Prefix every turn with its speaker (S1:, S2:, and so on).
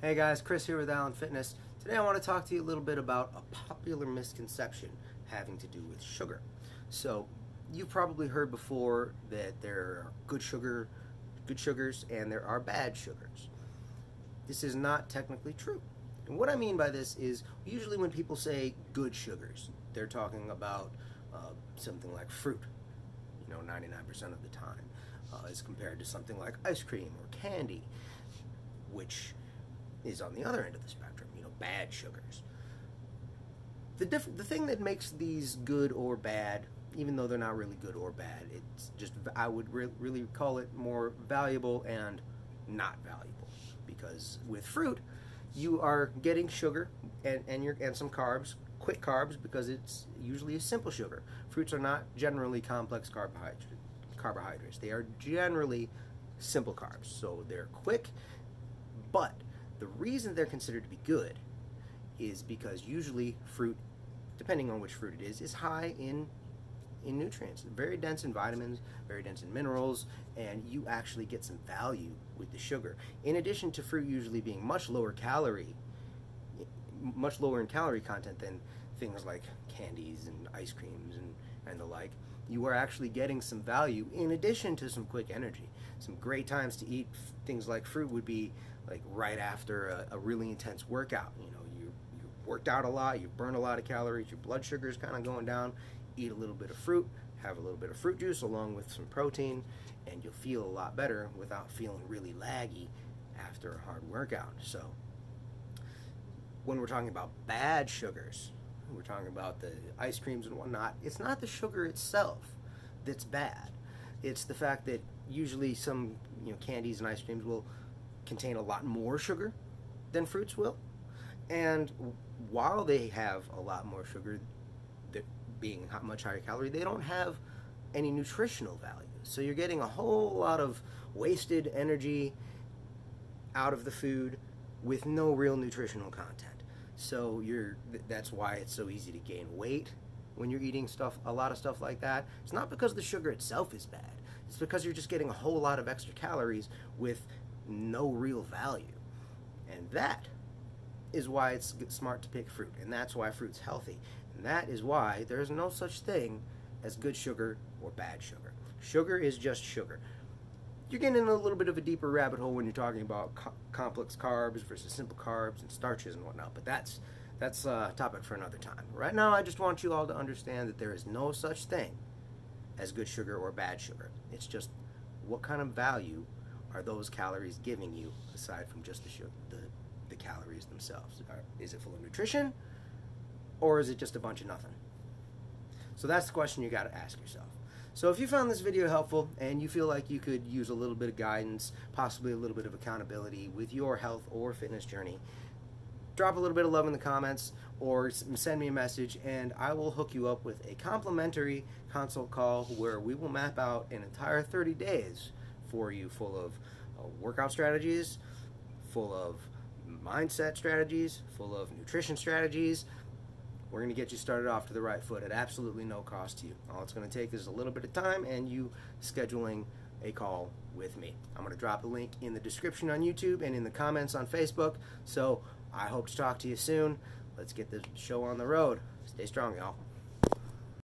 S1: Hey guys, Chris here with Allen Fitness. Today I want to talk to you a little bit about a popular misconception having to do with sugar. So, you've probably heard before that there are good sugar, good sugars and there are bad sugars. This is not technically true. And what I mean by this is usually when people say good sugars, they're talking about uh, something like fruit, you know, 99% of the time, uh, as compared to something like ice cream or candy, which is on the other end of the spectrum, you know, bad sugars. The, diff- the thing that makes these good or bad, even though they're not really good or bad, it's just, I would re- really call it more valuable and not valuable. Because with fruit, you are getting sugar and, and, your, and some carbs, quick carbs, because it's usually a simple sugar. Fruits are not generally complex carbohydrates. Carbohydrates. They are generally simple carbs. So they're quick, but the reason they're considered to be good is because usually fruit, depending on which fruit it is, is high in in nutrients, very dense in vitamins, very dense in minerals, and you actually get some value with the sugar. In addition to fruit usually being much lower calorie, much lower in calorie content than things like candies and ice creams and, and the like, you are actually getting some value in addition to some quick energy. Some great times to eat things like fruit would be like right after a, a really intense workout. You know, you you worked out a lot, you burn a lot of calories, your blood sugar is kind of going down. Eat a little bit of fruit, have a little bit of fruit juice along with some protein, and you'll feel a lot better without feeling really laggy after a hard workout. So, when we're talking about bad sugars, we're talking about the ice creams and whatnot, it's not the sugar itself that's bad. It's the fact that usually some you know candies and ice creams will contain a lot more sugar than fruits will. And while they have a lot more sugar, being much higher calorie, they don't have any nutritional value. So you're getting a whole lot of wasted energy out of the food with no real nutritional content. So you're that's why it's so easy to gain weight when you're eating stuff a lot of stuff like that. It's not because the sugar itself is bad. It's because you're just getting a whole lot of extra calories with no real value. And that is why it's smart to pick fruit. And that's why fruit's healthy. And that is why there's no such thing as good sugar or bad sugar. Sugar is just sugar. You're getting in a little bit of a deeper rabbit hole when you're talking about co complex carbs versus simple carbs and starches and whatnot, but that's that's a topic for another time. Right now, I just want you all to understand that there is no such thing as good sugar or bad sugar. It's just what kind of value are those calories giving you aside from just the, sugar, the, the calories themselves? Is it full of nutrition or is it just a bunch of nothing? So that's the question you got to ask yourself. So if you found this video helpful and you feel like you could use a little bit of guidance, possibly a little bit of accountability with your health or fitness journey, drop a little bit of love in the comments or send me a message and I will hook you up with a complimentary consult call where we will map out an entire 30 days for you full of uh, workout strategies, full of mindset strategies, full of nutrition strategies. We're going to get you started off to the right foot at absolutely no cost to you. All it's going to take is a little bit of time and you scheduling a call with me. I'm going to drop a link in the description on YouTube and in the comments on Facebook. So I hope to talk to you soon. Let's get the show on the road. Stay strong, y'all.